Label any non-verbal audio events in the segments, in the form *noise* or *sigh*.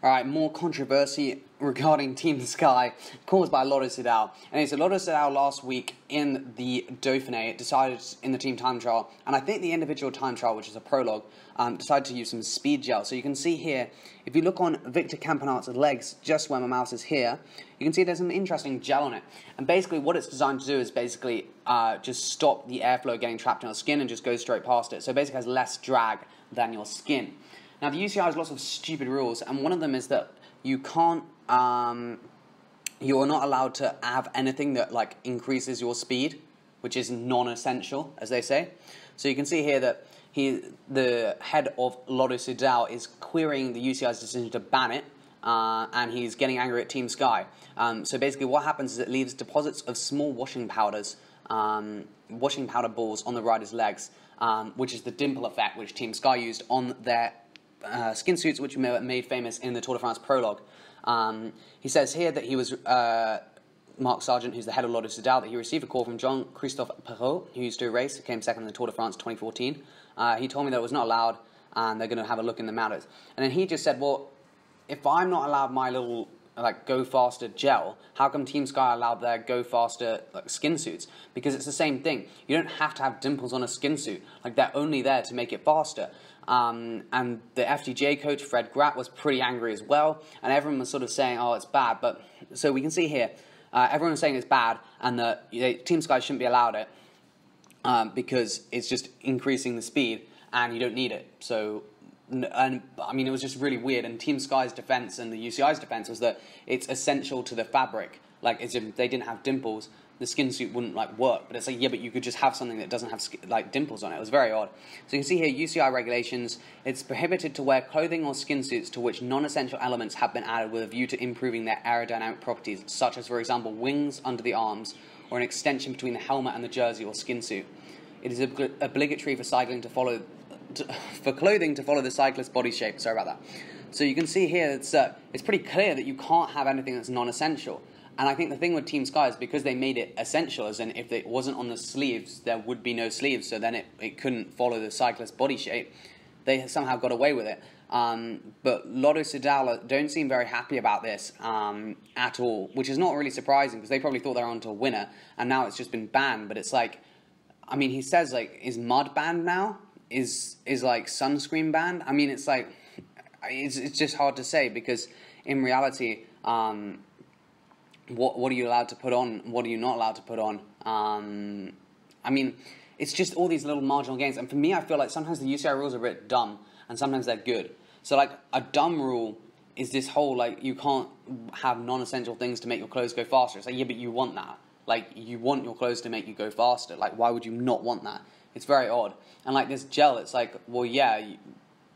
All right, more controversy regarding Team Sky caused by Lotto Soudal. And it's a Lotto Soudal last week in the Dauphiné decided in the team time trial, and I think the individual time trial, which is a prologue, um, decided to use some speed gel. So you can see here, if you look on Victor Campenaerts's legs, just where my mouse is here, you can see there's some interesting gel on it. And basically, what it's designed to do is basically uh, just stop the airflow getting trapped in your skin and just go straight past it. So it basically has less drag than your skin. Now, the UCI has lots of stupid rules, and one of them is that you can't, um, you are not allowed to have anything that like increases your speed, which is non-essential, as they say. So you can see here that he, the head of Lotto Soudal, is querying the UCI's decision to ban it, uh, and he's getting angry at Team Sky. Um, so basically, what happens is it leaves deposits of small washing powders, um, washing powder balls on the rider's legs, um, which is the dimple effect which Team Sky used on their uh, skin suits, which were made famous in the Tour de France prologue. Um, he says here that he was uh, Marc Sergeant, who's the head of Lotto Soudal, that he received a call from Jean Christophe Péraud, who used to race, who came second in the Tour de France 2014. Uh, he told me that it was not allowed, and they're going to have a look in the matters. And then he just said, "Well, if I'm not allowed my little like go faster gel, how come Team Sky allowed their go faster like, skin suits? Because it's the same thing. You don't have to have dimples on a skin suit. Like they're only there to make it faster. Um, and the FDJ coach, Fred Grappe, was pretty angry as well. And everyone was sort of saying, oh, it's bad. But so we can see here, uh, everyone was saying it's bad and that you know, Team Sky shouldn't be allowed it um, because it's just increasing the speed and you don't need it. So, and I mean, it was just really weird. And Team Sky's defense and the UCI's defense was that it's essential to the fabric. Like, if they didn't have dimples, the skin suit wouldn't like work. But it's like, yeah, but you could just have something that doesn't have like dimples on it. It was very odd. So you can see here UCI regulations. It's prohibited to wear clothing or skin suits to which non-essential elements have been added with a view to improving their aerodynamic properties, such as, for example, wings under the arms or an extension between the helmet and the jersey or skin suit. It is ob- obligatory for cycling to follow, to, for clothing to follow the cyclist's body shape. Sorry about that. So you can see here it's uh, it's pretty clear that you can't have anything that's non-essential. And I think the thing with Team Sky is because they made it essential, as in if it wasn't on the sleeves, there would be no sleeves, so then it, it couldn't follow the cyclist's body shape. They somehow got away with it. Um, but Lotto Soudal don't seem very happy about this um, at all, which is not really surprising because they probably thought they're on to a winner, and now it's just been banned. But it's like, I mean, he says like, is mud banned now? Is is like sunscreen banned? I mean, it's like, it's it's just hard to say because in reality. Um, what what are you allowed to put on? What are you not allowed to put on? Um, I mean, it's just all these little marginal gains. And for me, I feel like sometimes the UCI rules are a bit dumb, and sometimes they're good. So like a dumb rule is this whole like you can't have non-essential things to make your clothes go faster. It's like yeah, but you want that. Like you want your clothes to make you go faster. Like why would you not want that? It's very odd. And like this gel, it's like well yeah,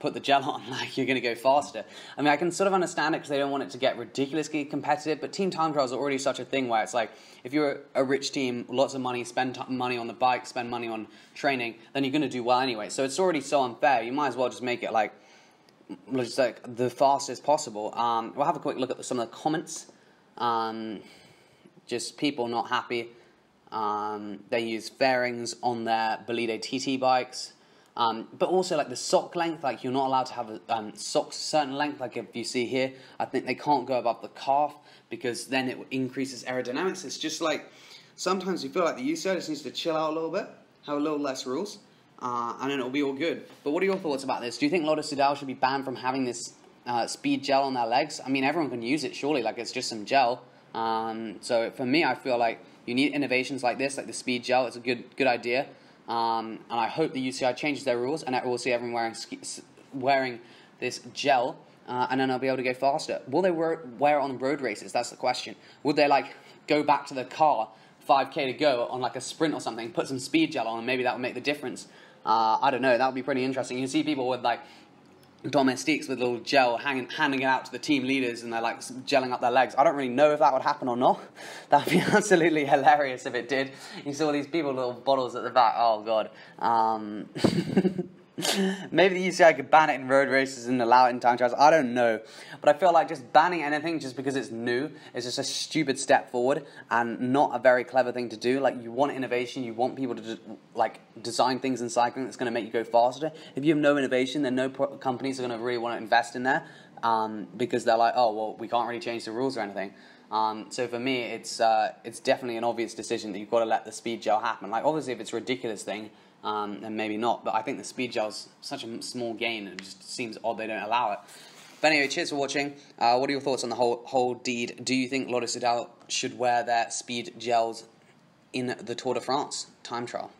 put the gel *laughs* on, like you're going to go faster. I mean, I can sort of understand it because they don't want it to get ridiculously competitive, but team time trials are already such a thing where it's like if you're a rich team, lots of money, spend t- money on the bike, spend money on training, then you're going to do well anyway. So it's already so unfair. You might as well just make it like just like the fastest possible. Um, we'll have a quick look at some of the comments. Um, just people not happy. Um, they use fairings on their Bolide TT bikes. Um, but also like the sock length, like you're not allowed to have um, socks a certain length. Like if you see here, I think they can't go above the calf because then it increases aerodynamics. It's just like sometimes you feel like the UCI just needs to chill out a little bit, have a little less rules, uh, and then it'll be all good. But what are your thoughts about this? Do you think Lotto Soudal should be banned from having this uh, speed gel on their legs? I mean, everyone can use it surely, like it's just some gel. Um, so for me, I feel like you need innovations like this, like the speed gel. It's a good good idea. Um, and I hope the UCI changes their rules and we'll see everyone wearing, wearing this gel. Uh, and then I'll be able to go faster. Will they wear, wear it on road races? That's the question. Would they like go back to the car, 5k to go on like a sprint or something, put some speed gel on, and maybe that would make the difference? Uh, I don't know. That would be pretty interesting. You see people with like domestiques with little gel hanging, handing it out to the team leaders and they're like gelling up their legs. I don't really know if that would happen or not. *laughs* That'd be *laughs* absolutely hilarious if it did. You saw these people little bottles at the back. Oh, God. Um, *laughs* Maybe the UCI could ban it in road races and allow it in time trials. I don't know. But I feel like just banning anything just because it's new is just a stupid step forward and not a very clever thing to do. Like, you want innovation, you want people to, like, design things in cycling that's going to make you go faster. If you have no innovation, then no pro- companies are going to really want to invest in there um, because they're like, oh, well, we can't really change the rules or anything. Um, so for me, it's uh, it's definitely an obvious decision that you've got to let the speed gel happen. Like obviously, if it's a ridiculous thing, um, then maybe not. But I think the speed gel's such a small gain, and it just seems odd they don't allow it. But anyway, cheers for watching. Uh, what are your thoughts on the whole whole deed? Do you think Lotto Soudal should wear their speed gels in the Tour de France time trial?